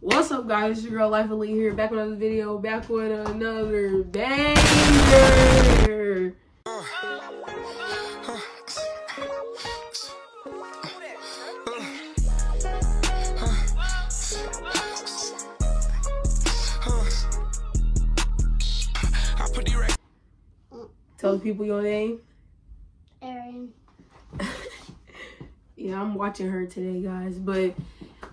What's up, guys? It's your girl Life Elite here, back with another video, back with another banger. Tell people your name. Aaron. Yeah, I'm watching her today, guys. But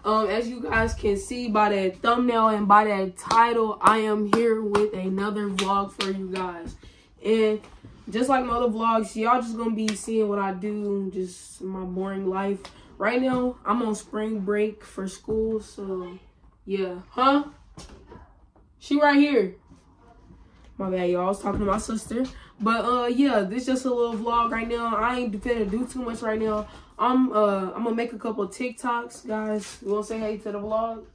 um, as you guys can see by that thumbnail and by that title, I am here with another vlog for you guys. And just like my other vlogs, y'all just gonna be seeing what I do, just my boring life. Right now, I'm on spring break for school, so yeah. Huh? She right here. My bad, y'all. I was talking to my sister. But uh yeah, this just a little vlog right now. I ain't finna do too much right now. I'm uh I'm gonna make a couple of TikToks, guys. You wanna say hey to the vlog?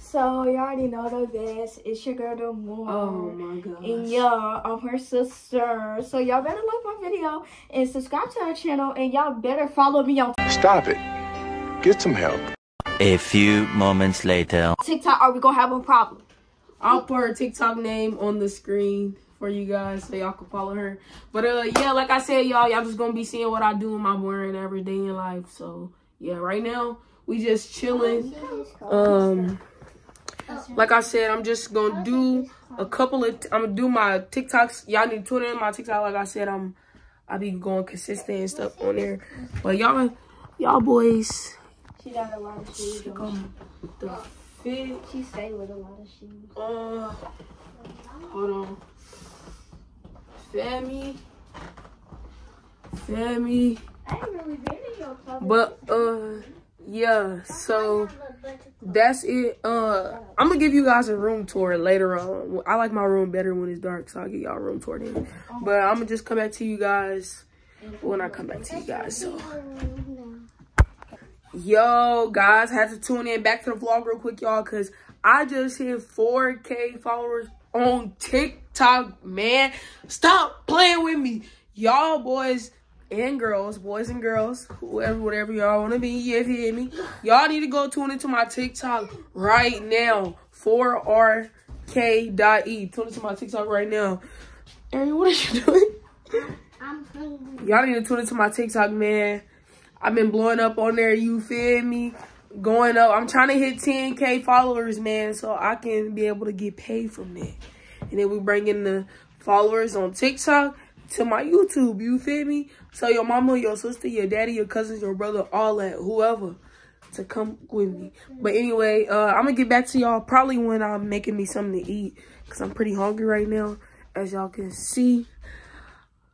So you already know the best. It's your girl the moon. Oh my god. And yeah, I'm her sister. So y'all better like my video and subscribe to our channel and y'all better follow me on Stop it. Get some help. A few moments later. TikTok are we gonna have a problem. I'll put her TikTok name on the screen for you guys so y'all can follow her. But uh yeah, like I said, y'all, y'all just gonna be seeing what I do in my boring everyday in life. So yeah, right now we just chilling. Um like I said, I'm just gonna do a couple of I'm gonna do my TikToks. Y'all need to tune in my TikTok. Like I said, I'm I be going consistent and stuff on there. But y'all y'all boys She got a lot of fit. She stay with a lot of shoes. Uh, hold on. Family. Family. I ain't really been in your club. But, uh, yeah, so that's it. Uh, I'm gonna give you guys a room tour later on. I like my room better when it's dark, so I'll give y'all a room tour then. But I'm gonna just come back to you guys when I come back to you guys. So, yo, guys, had to tune in back to the vlog real quick, y'all, because I just hit 4K followers on TikTok, man. Stop playing with me. Y'all boys and girls, boys and girls, whoever, whatever y'all want to be, you hear me? Y'all need to go tune into my TikTok right now. 4rk.e. Tune into my TikTok right now. Ariel, what are you doing? I'm hungry. Y'all need to tune into my TikTok, man. I've been blowing up on there, you feel me? Going up. I'm trying to hit 10K followers, man, so I can be able to get paid from that. And then we bring in the followers on TikTok to my YouTube, you feel me? So your mama, your sister, your daddy, your cousins, your brother, all that, whoever, to come with me. But anyway, uh, I'm gonna get back to y'all probably when I'm making me something to eat. Cause I'm pretty hungry right now. As y'all can see,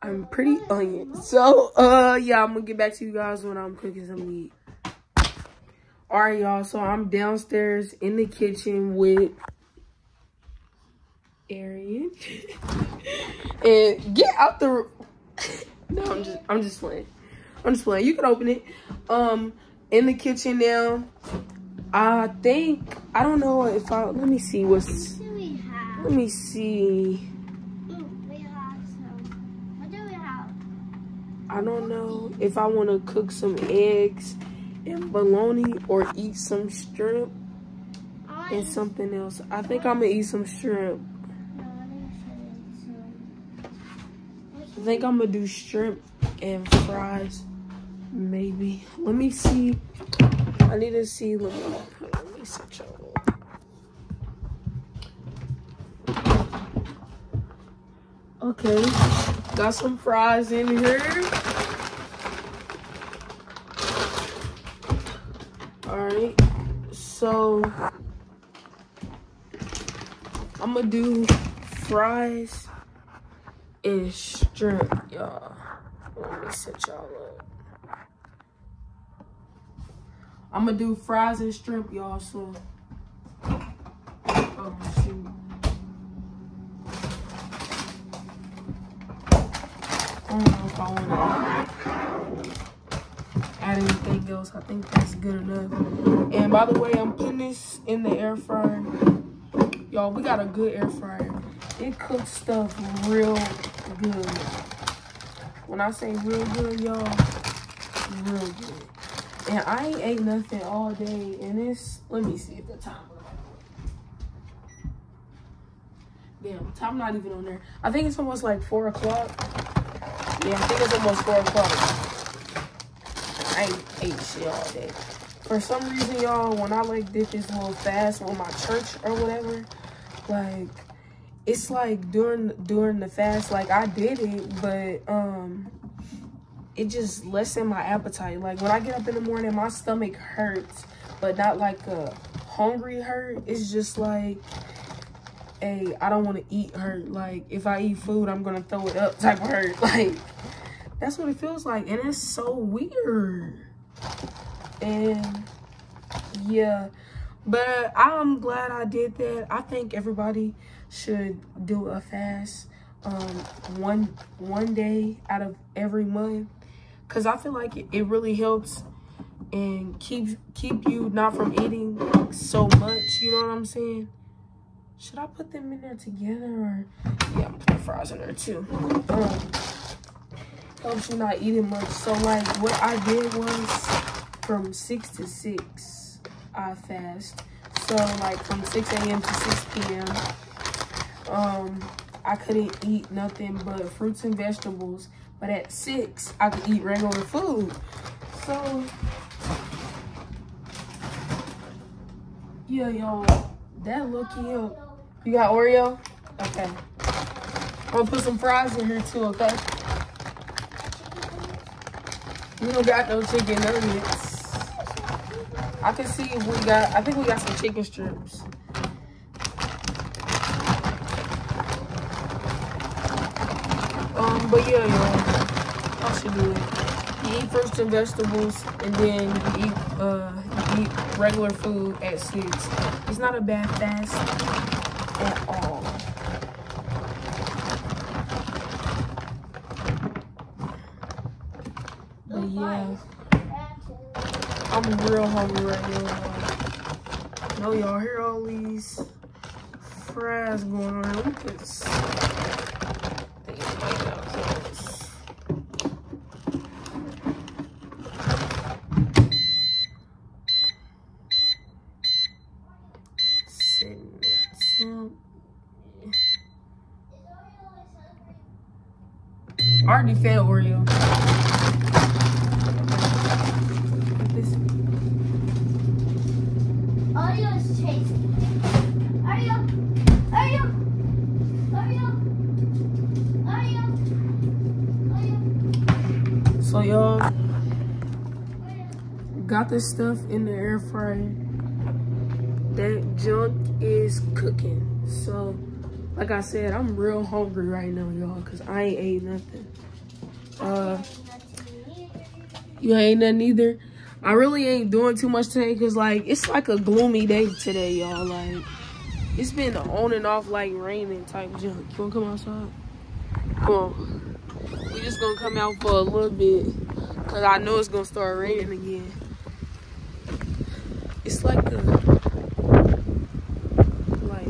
I'm pretty onion. So, uh, yeah, I'm gonna get back to you guys when I'm cooking some meat. Alright, y'all, so I'm downstairs in the kitchen with Arian. and get out the No, I'm just I'm just playing. I'm just playing. You can open it. Um in the kitchen now. I think I don't know if I let me see what's What do we have? let me see. Ooh, we have some. What do we have? I don't know if I want to cook some eggs and bologna or eat some shrimp and something else. I think I'm gonna eat some shrimp. I think I'm gonna do shrimp and fries, maybe. Let me see. I need to see. Let me, let me set y'all up. Okay, got some fries in here. All right, so I'm gonna do fries and shrimp, y'all. Let me set y'all up. I'm gonna do fries and shrimp, y'all. So, oh shoot. To add anything else. I think that's good enough. And by the way, I'm putting this in the air fryer. Y'all, we got a good air fryer. It cooks stuff real good. When I say real good, y'all, real good. And I ain't ate nothing all day. And it's, let me see if the time. Damn, time not even on there. I think it's almost like four o'clock. Yeah, I think it's almost four o'clock. I ate shit all day. For some reason, y'all, when I like did this little fast with my church or whatever, like it's like during during the fast, like I did it, but um it just lessened my appetite. Like when I get up in the morning, my stomach hurts, but not like a hungry hurt. It's just like a I don't want to eat hurt. Like if I eat food, I'm gonna throw it up type of hurt. Like that's what it feels like, and it's so weird. And yeah, but I'm glad I did that. I think everybody should do a fast um one one day out of every month because i feel like it, it really helps and keep keep you not from eating so much you know what i'm saying should i put them in there together or yeah i'm put the fries in there too um you not eating much so like what i did was from six to six i fast so like from 6 a.m to 6 p.m um I couldn't eat nothing but fruits and vegetables. But at six, I could eat regular food. So yeah, y'all, that look cute. You got Oreo? Okay. I'm gonna put some fries in here too, okay? We don't got no chicken nuggets. I can see if we got, I think we got some chicken strips. Um, but yeah, y'all, I should do it. You eat fruits and vegetables, and then you eat uh you eat regular food at six. It's not a bad fast at all. But yeah, I'm real hungry right now. No, y'all hear all these fries going on. Me put this. thing right out close. Setting the temp. I already fed Oreo. This Oreo is chasing. Oreo. Oreo. Oreo. Oreo. Oreo. So y'all got this stuff in the air fryer. That junk is cooking. So like I said, I'm real hungry right now, y'all, cause I ain't ate nothing. Uh you ain't nothing either. I really ain't doing too much today cause like it's like a gloomy day today, y'all. Like it's been on and off like raining type junk. You wanna come outside? Come on. Just gonna come out for a little bit because I know it's gonna start raining again. It's like a like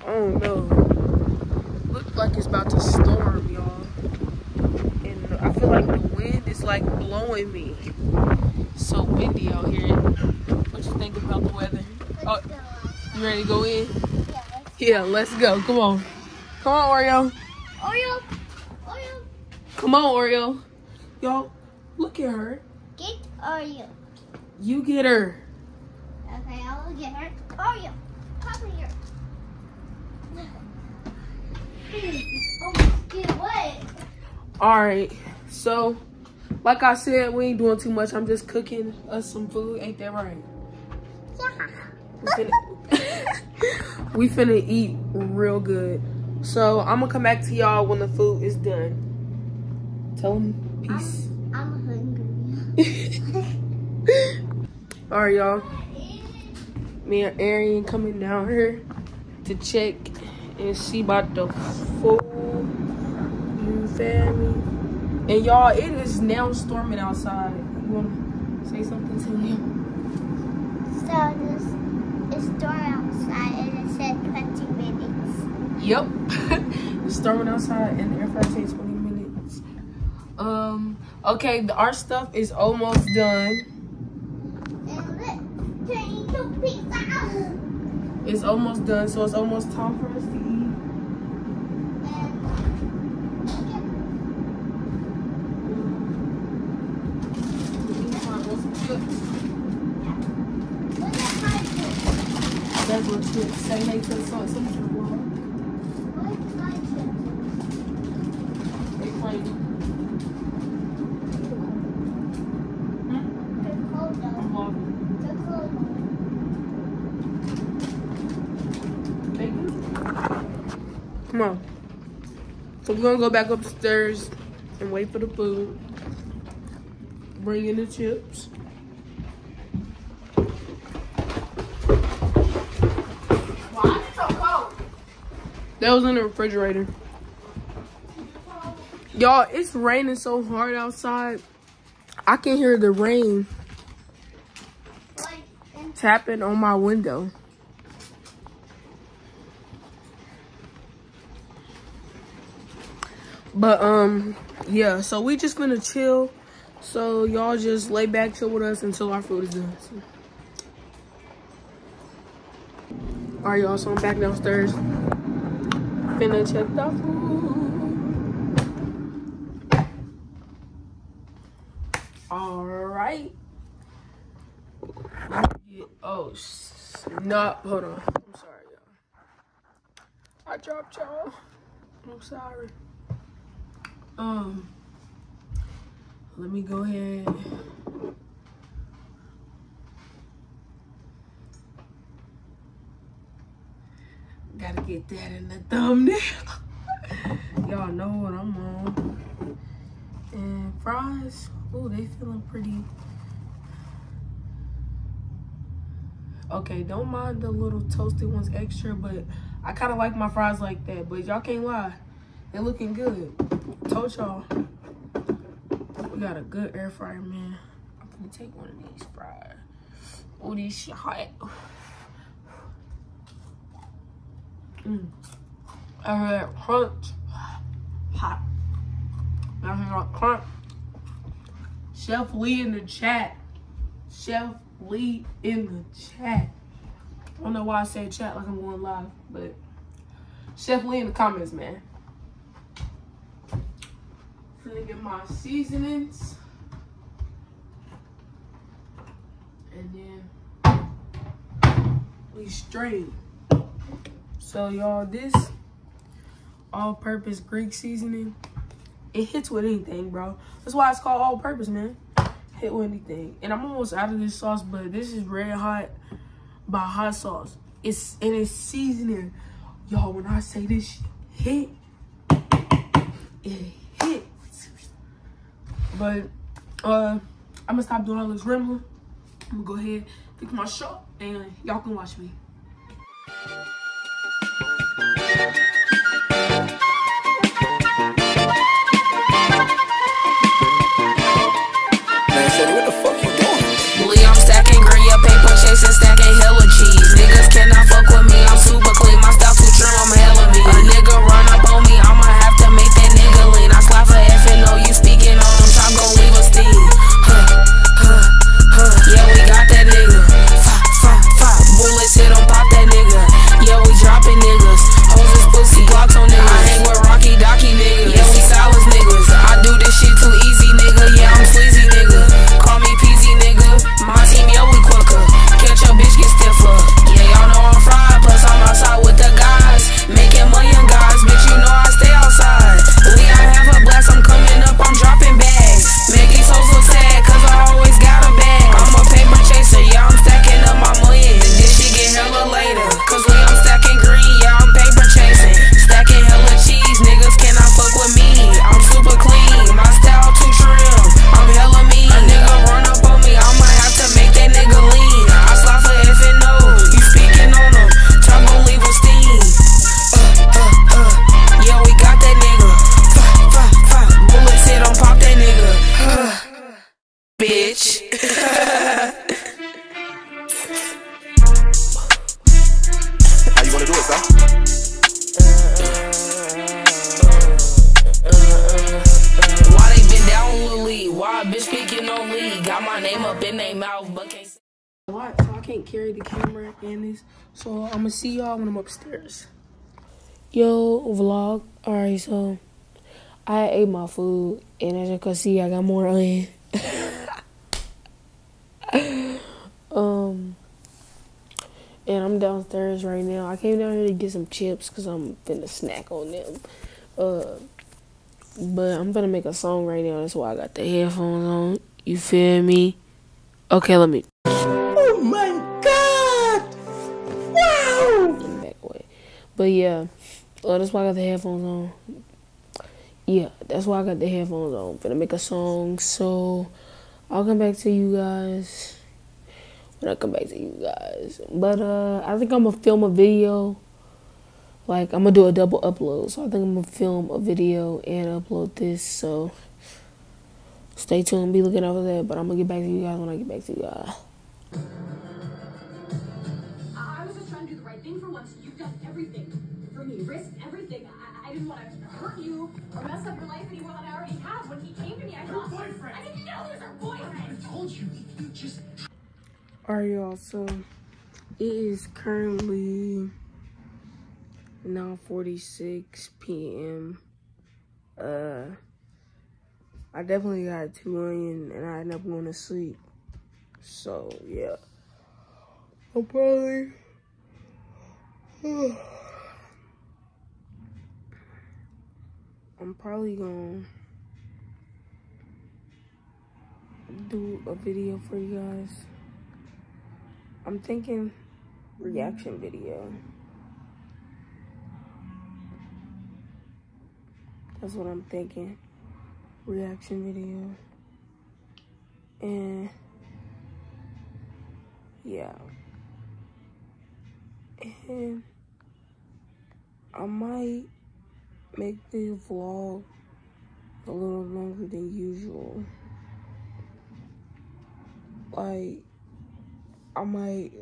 I don't know. Look like it's about to storm, y'all. And I feel like the wind is like blowing me. So windy out here. What you think about the weather? Oh, you ready to go in? Yeah, let's go. Come on. Come on. Oreo. Oreo. Come on, Oreo. Y'all, look at her. Get Oreo. You get her. Okay, I will get her. Oreo. Come here. Almost get wet. All right. So, like I said, we ain't doing too much. I'm just cooking us some food. Ain't that right? We finna, we finna eat real good. So, I'm gonna come back to y'all when the food is done. Tell peace. I'm hungry. All right, y'all. Me and Arian coming down here to check and see about the food. You feel me? And y'all, it is now storming outside. You wanna say something to me? So this storming outside and it said 20 minutes. Yep. it's storming outside and the air fryer takes 20 minutes. Um, okay, our stuff is almost done. It's almost done, so it's almost time for us to eat. That's what you say hey to the song. Some shit vlog. They playing. I'm vlogging. Thank you. Come on. So we're gonna go back upstairs and wait for the food. Bring in the chips. Why is it so cold? That was in the refrigerator. Y'all, it's raining so hard outside. I can hear the rain tapping on my window. But um, yeah. So we just gonna chill. So y'all just lay back, chill with us until our food is done. All right, y'all. So I'm back downstairs. Finna check the food. All right. Oh, snap. Hold on. I'm sorry, y'all. I dropped y'all. I'm sorry. Um, let me go ahead. Gotta get that in the thumbnail. Y'all know what I'm on. And fries, oh, they feeling pretty. Okay, don't mind the little toasted ones extra, but I kind of like my fries like that. But y'all can't lie, they looking good. Told y'all, we got a good air fryer, man. I'm gonna take one of these fries. Oh, these shit hot. Mm. I heard crunch. Hot. I heard crunch. Chef Lee in the chat. Chef Lee in the chat. I don't know why I say chat like I'm going live, but Chef Lee in the comments, man. Finna get my seasonings. And then we strain. So y'all, this all-purpose Greek seasoning, it hits with anything, bro. That's why it's called all-purpose, man. Hit with anything. And I'm almost out of this sauce, but this is red hot by hot sauce. It's and it's seasoning. Y'all, when I say this hit, it. But uh I'm gonna stop doing all this rambling. I'm gonna go ahead, fix my shot, and y'all can watch me. See y'all when I'm upstairs. Yo, vlog. Alright, so I ate my food and as you can see I got more onion. um and I'm downstairs right now. I came down here to get some chips because I'm finna snack on them. Uh but I'm gonna make a song right now. That's why I got the headphones on. You feel me? Okay, let me. But yeah, uh, that's why I got the headphones on. Yeah, that's why I got the headphones on. Gonna make a song, so I'll come back to you guys when I come back to you guys. But uh, I think I'm gonna film a video like I'm gonna do a double upload. So I think I'm gonna film a video and upload this. So stay tuned, be looking out for that. But I'm gonna get back to you guys when I get back to you guys. Or mess up your life any more than I already have. When he came to me, I thought, boyfriend. I didn't know he was her boyfriend. I told you, if you just Alright, y'all. So it is currently 9:46 p.m. Uh, I definitely got two onion, and I end up going to sleep. So yeah, I'll probably. I'm probably gonna do a video for you guys. I'm thinking reaction video. That's what I'm thinking. Reaction video. And yeah. And I might make the vlog a little longer than usual. Like I might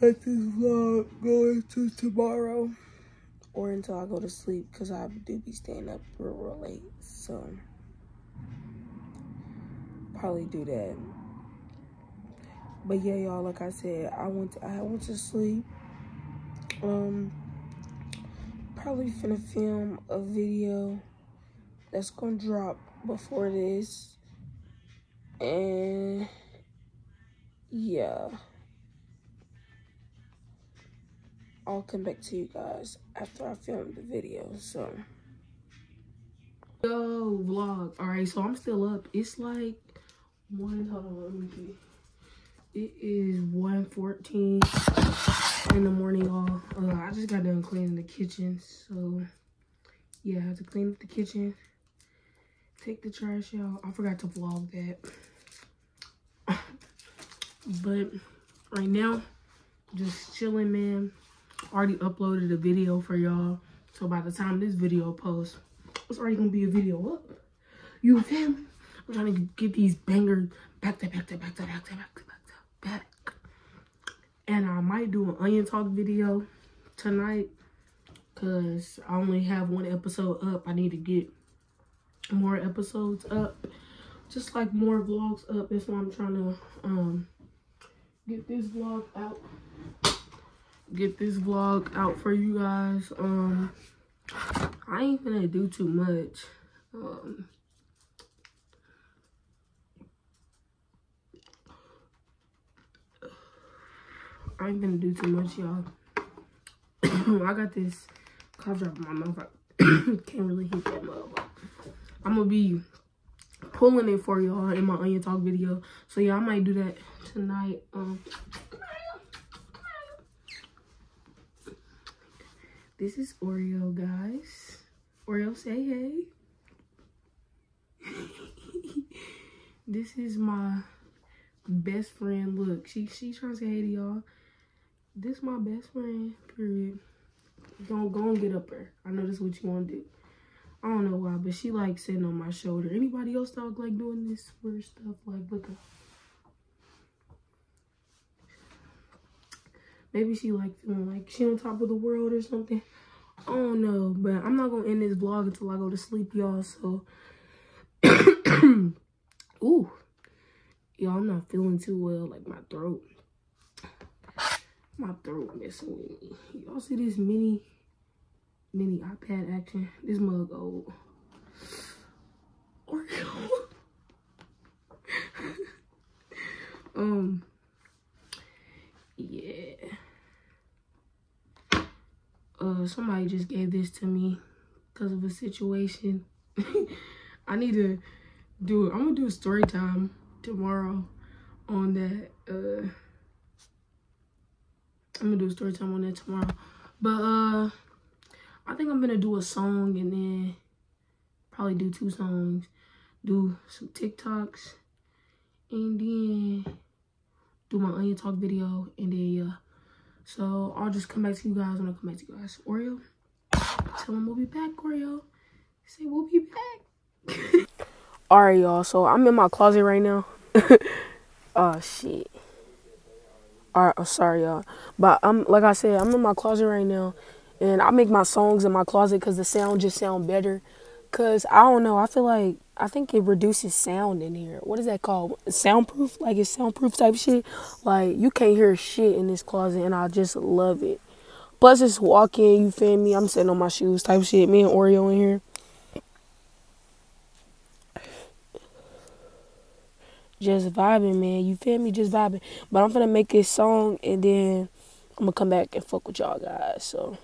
let this vlog go into tomorrow or until I go to sleep because I do be staying up real, real late. So, probably do that. But yeah, y'all, like I said, I went to, I went to sleep. Um, probably finna film a video that's gonna drop before this. And yeah. I'll come back to you guys after I film the video, so. Yo, vlog. Alright, so I'm still up. It's like one, hold on, let me see. It is 1.14 in the morning, y'all. Uh, I just got done cleaning the kitchen, so yeah, I have to clean up the kitchen, take the trash out. I forgot to vlog that. but right now, just chilling, man. Already uploaded a video for y'all. So by the time this video posts, it's already gonna be a video up. You feel me? I'm trying to get these bangers back to back to back to back to back to back to back. And I might do an onion talk video tonight. Cause I only have one episode up. I need to get more episodes up. Just like more vlogs up. That's why I'm trying to um get this vlog out get this vlog out for you guys um i ain't gonna do too much um i ain't gonna do too much y'all. I got this cough drop in my mouth. I can't really hit that mug i'm gonna be pulling it for y'all in my onion talk video. So yeah i might do that tonight um this is oreo guys. Oreo say hey. This is my best friend. Look she she trying to say hey to y'all this my best friend period don't go and get up her i know that's what you want to do I don't know why, but she like sitting on my shoulder. Anybody else talk like doing this weird stuff? Like, look up. Maybe she like feeling like she on top of the world or something. I don't know, but I'm not gonna end this vlog until I go to sleep, y'all. So, ooh, y'all, I'm not feeling too well, like my throat. My throat messing with me. Y'all see this mini, mini iPad action? This mug old. Oreo. um, yeah. Uh, somebody just gave this to me because of a situation. I need to do it. I'm gonna do a story time tomorrow on that. Uh, I'm gonna do a story time on that tomorrow. But uh, I think I'm gonna do a song and then probably do two songs, do some TikToks, and then do my onion talk video, and then yeah. So I'll just come back to you guys when I come back to you guys. Oreo, tell them we'll be back. Oreo, say we'll be back. All right, y'all. So I'm in my closet right now. oh shit. All right, oh, sorry, y'all. But I'm like I said, I'm in my closet right now, and I make my songs in my closet because the sound just sound better. Cause I don't know, I feel like I think it reduces sound in here. What is that called? Soundproof? Like it's soundproof type shit. Like you can't hear shit in this closet, and I just love it. Plus, it's walk-in. You feel me? I'm sitting on my shoes type shit. Me and Oreo in here. Just vibing, man. You feel me? Just vibing. But I'm gonna make this song and then I'm gonna come back and fuck with y'all guys. So,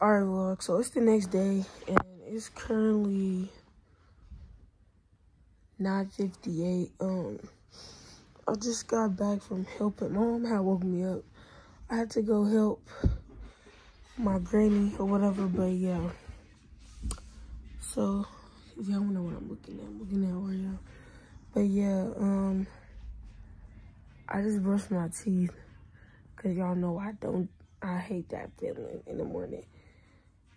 alright, vlog. So it's the next day and it's currently 9:58. Um, I just got back from helping. Mom had woke me up. I had to go help my granny or whatever. But yeah. So if y'all wanna know what I'm looking at, I'm looking at Oreo. But yeah, um, I just brushed my teeth because y'all know I don't, I hate that feeling in the morning.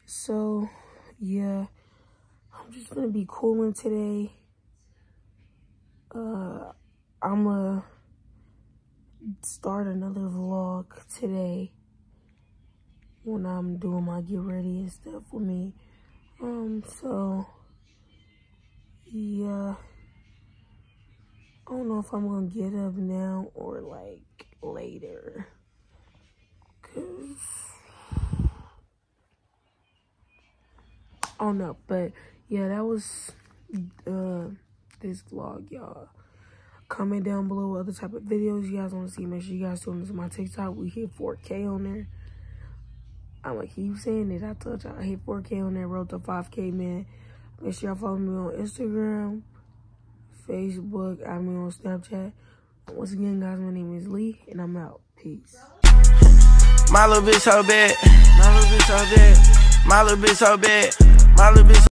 So, yeah, I'm just gonna be cooling today. Uh, I'm gonna start another vlog today when I'm doing my get ready and stuff for me. Um, so, yeah. I don't know if I'm gonna get up now or like later. Cause I don't know, but yeah, that was uh this vlog, y'all. Comment down below what other type of videos you guys want to see. Make sure you guys tune into my TikTok. We hit 4K on there. I'm gonna keep saying it. I told y'all I hit 4K on there. Wrote the 5K, man. Make sure y'all follow me on Instagram. Facebook, I mean on Snapchat. Once again, guys, my name is Lee, and I'm out. Peace. My little bitch so bad. My little bitch so bad. My little bitch so bad. My little bitch.